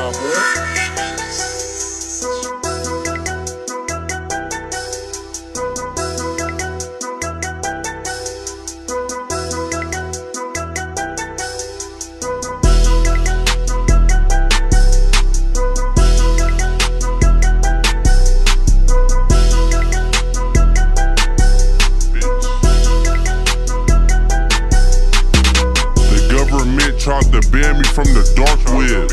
The government tried to ban me from the dark web.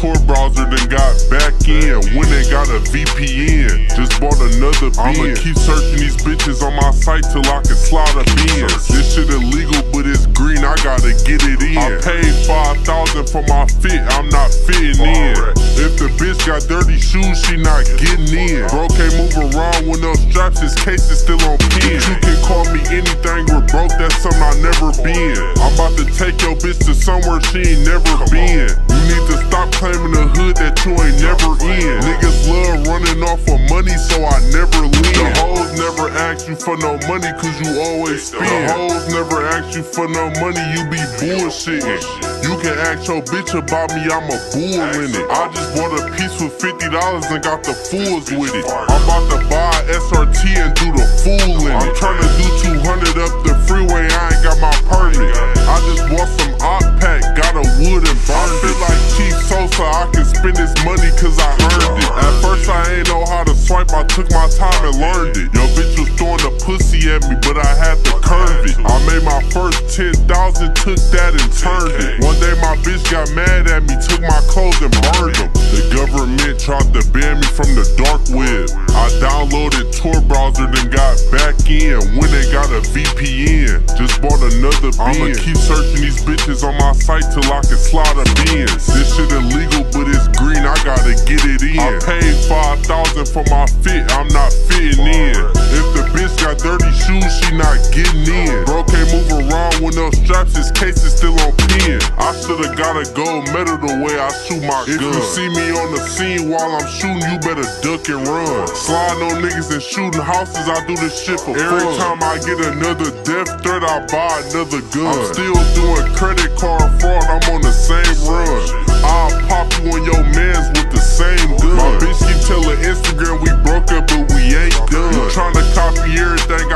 Tor browser, then got back in. When they got a VPN, just bought another bin. I'ma keep searching these bitches on my site till I can slide a bin. This shit illegal, but it's green, I gotta get it in. I paid 5000 for my fit, I'm not fitting in. If the bitch got dirty shoes, she not getting in. Bro can't move around with no straps, his case is still on pin. You can call me anything, we're broke, that's something I never been. I'm about to take your bitch to somewhere she ain't never been. Ain't never in. Niggas love running off of money, so I never lean. The hoes never ask you for no money, cause you always spend. The hoes never ask you for no money, you be bullshitting. You can ask your bitch about me, I'm a bull in it. I just bought a piece for $50 and got the fools with it. I'm about to buy SRT and do the fool in it. I'm trying to do 200 up the spend this money cause I earned it. At first I ain't know how to swipe, I took my time and learned it. Yo bitch was throwing a pussy at me, but I had to curve it. I made my first 10,000, took that and turned it. One day my bitch got mad at me, took my clothes and burned them. The government tried to ban me from the dark web. I downloaded Tor browser, then got back in. When they got a VPN, just bought another bin. I'ma keep searching these bitches on my site till I can slide a bins. 5000 for my fit, I'm not fitting in. If the bitch got dirty shoes, she not getting in. Bro can't move around with no straps, his case is still on pin. I should've got a gold medal the way I shoot my gun. If you see me on the scene while I'm shooting, you better duck and run. Sliding on niggas and shooting houses, I do this shit for Every time I get another death threat, I buy another gun. I'm still doing credit card fraud, I'm on the same but we ain't done. Trying tryna copy everything